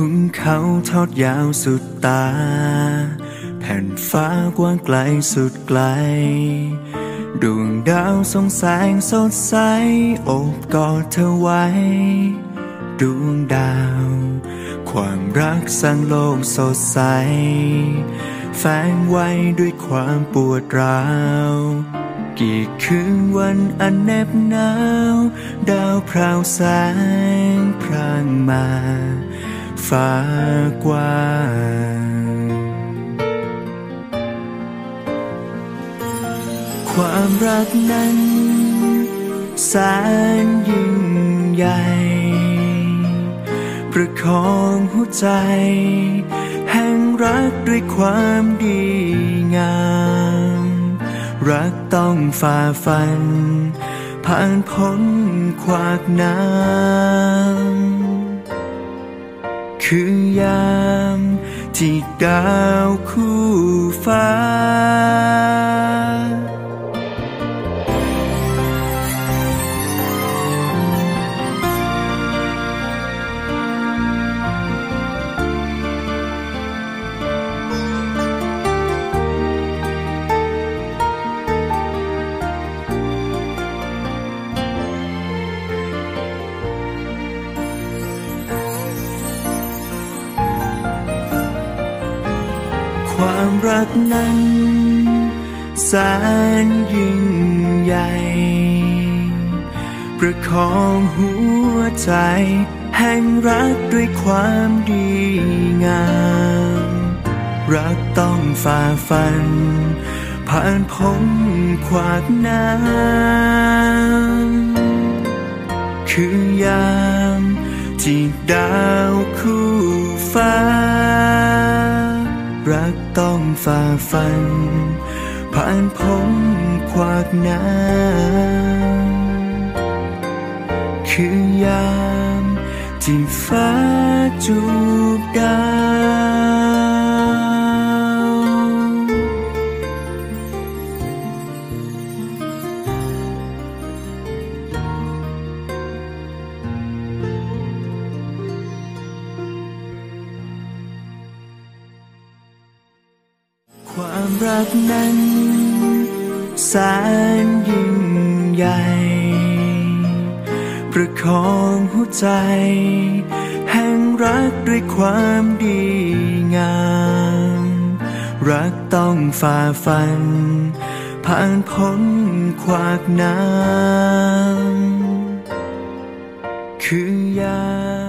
คุณเขาทอดยาวสุดตา แผ่นฟ้ากว้างไกลสุดไกล ดวงดาวส่องแสงสดใสโอบกอดเธอไว้ ดวงดาว ความรักสร้างโลกสดใส แฝงไว้ด้วยความปวดร้าวกี่คืนวันอันแนบหนาว ดาวพราวแสงพรางมา ฟ้ากว้างความรักนั้นแสนยิ่งใหญ่ประคองหัวใจ แห่งรักด้วยความดีงาม รักต้องฝ่าฟัน ผ่านพ้นขวากน้ำ คือยามที่ดาวคู่ฟ้า ความรักนั้น แสนยิ่งใหญ่ ประคองหัวใจ แห่งรักด้วยความดีงาม รักต้องฝ่าฟัน ผ่านพ้นขวากน้ำคือยามที่ดาวคู่ฟ้า ต้องฝ่าฟัน ผ่านพ้นขวากน้ำคือยามที่ฟ้าจูบด รักนั้น แสนยิ่งใหญ่ ประคองหัวใจ แห่งรักด้วยความดีงาม รักต้องฝ่าฟัน ผ่านพ้นขวากน้ำคือยา